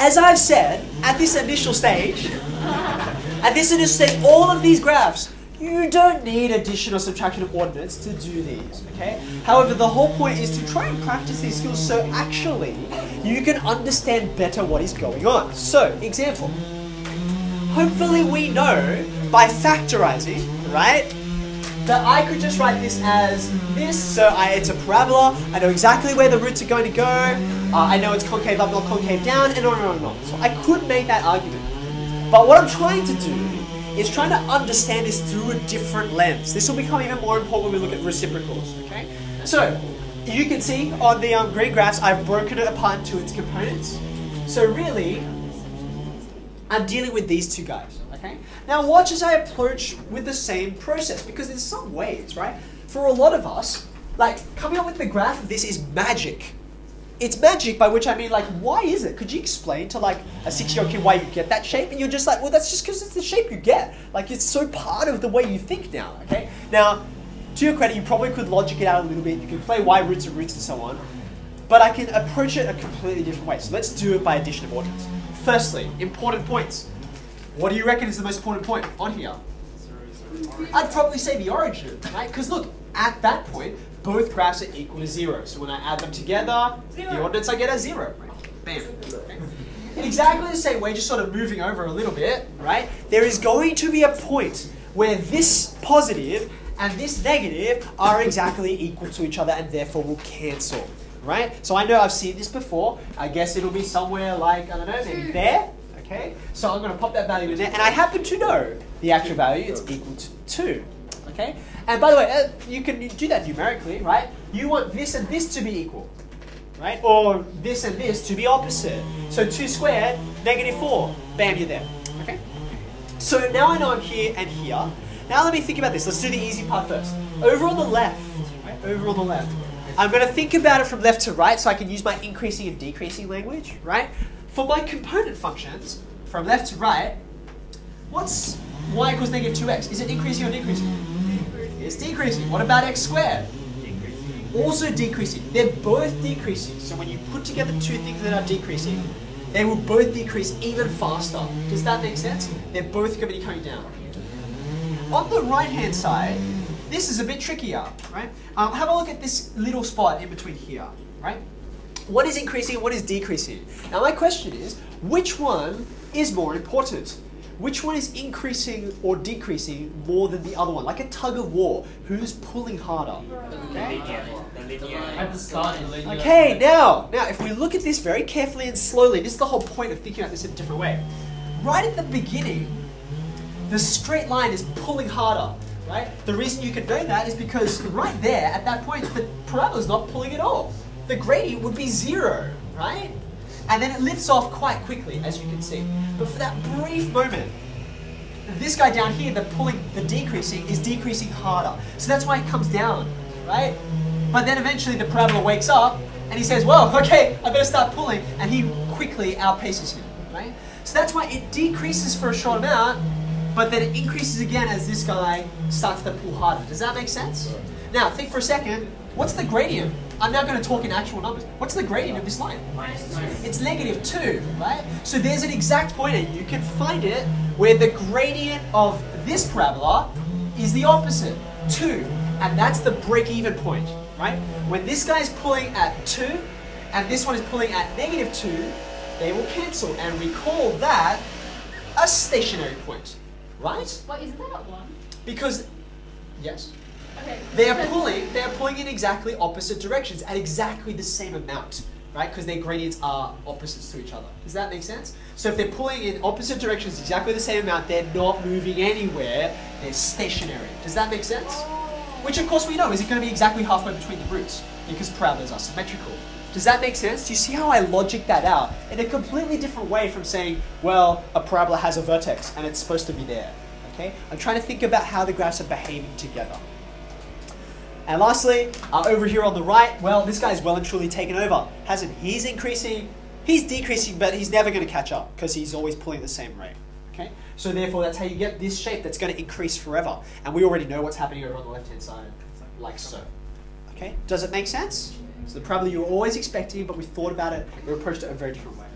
as I've said, at this initial stage, at this initial stage, all of these graphs, you don't need addition or subtraction of ordinates to do these, okay? However, the whole point is to try and practice these skills so actually you can understand better what is going on. So, example. Hopefully we know by factorizing, right, that I could just write this as this. So I, it's a parabola. I know exactly where the roots are going to go. Uh, I know it's concave up, not concave down, and on and on and on. So I could make that argument. But what I'm trying to do is trying to understand this through a different lens. This will become even more important when we look at reciprocals, okay? So, you can see on the um, green graphs, I've broken it apart into its components. So really, I'm dealing with these two guys, okay? Now watch as I approach with the same process, because in some ways, right, for a lot of us, like, coming up with the graph of this is magic. It's magic, by which I mean, like, why is it? Could you explain to, like, a six-year-old kid why you get that shape? And you're just like, well, that's just because it's the shape you get. Like, it's so part of the way you think now, okay? Now, to your credit, you probably could logic it out a little bit. You can play y roots and roots and so on. But I can approach it a completely different way. So let's do it by addition of ordinates. Firstly, important points. What do you reckon is the most important point on here? I'd probably say the origin, right? Because look, at that point, both graphs are equal to zero. So when I add them together, zero. the ordinates I get are zero. Bam. In exactly the same way, just sort of moving over a little bit, right? There is going to be a point where this positive and this negative are exactly equal to each other and therefore will cancel, right? So I know I've seen this before. I guess it'll be somewhere like, I don't know, maybe there, okay? So I'm going to pop that value in there, and I happen to know the actual value, it's equal to 2, okay? And by the way, uh, you can do that numerically, right? You want this and this to be equal, right? Or this and this to be opposite. So 2 squared, negative 4, bam, you're there, okay? So now I know I'm here and here. Now let me think about this. Let's do the easy part first. Over on the left, right? Over on the left, I'm going to think about it from left to right so I can use my increasing and decreasing language, right? For my component functions, from left to right, what's y equals negative 2x? Is it increasing or decreasing? decreasing. It's decreasing. What about x squared? Also decreasing. They're both decreasing. So when you put together two things that are decreasing, they will both decrease even faster. Does that make sense? They're both going to be coming down. On the right hand side, this is a bit trickier, right? Um, have a look at this little spot in between here, right? What is increasing and what is decreasing? Now my question is, which one is more important? Which one is increasing or decreasing more than the other one? Like a tug of war, who's pulling harder? Okay, At the start, okay now, now if we look at this very carefully and slowly, this is the whole point of thinking about this in a different way. Right at the beginning, the straight line is pulling harder, right? The reason you can know that is because right there, at that point, the parabola is not pulling at all. The gradient would be zero, right? And then it lifts off quite quickly, as you can see. But for that brief moment, this guy down here, the pulling, the decreasing, is decreasing harder. So that's why it comes down, right? But then eventually the parabola wakes up and he says, well, okay, I better start pulling. And he quickly outpaces him, right? So that's why it decreases for a short amount but then it increases again as this guy starts to pull harder. Does that make sense? Now, think for a second, what's the gradient? I'm now going to talk in actual numbers. What's the gradient of this line? It's negative 2, right? So there's an exact point, and you can find it, where the gradient of this parabola is the opposite, 2. And that's the break-even point, right? When this guy is pulling at 2, and this one is pulling at negative 2, they will cancel, and we call that a stationary point. Right? Why isn't that at one? Because, yes. Okay. They are pulling. They are pulling in exactly opposite directions at exactly the same amount, right? Because their gradients are opposites to each other. Does that make sense? So if they're pulling in opposite directions exactly the same amount, they're not moving anywhere. They're stationary. Does that make sense? Which of course we know is it going to be exactly halfway between the roots because parabolas are symmetrical. Does that make sense? Do you see how I logic that out in a completely different way from saying, well, a parabola has a vertex and it's supposed to be there? Okay? I'm trying to think about how the graphs are behaving together. And lastly, uh, over here on the right, well, this guy's well and truly taken over, hasn't he? He's increasing, he's decreasing, but he's never going to catch up because he's always pulling the same rate. Okay? So therefore, that's how you get this shape that's going to increase forever. And we already know what's happening over on the left-hand side, like so. Okay? Does it make sense? So the problem you were always expecting, but we thought about it, we approached it a very different way.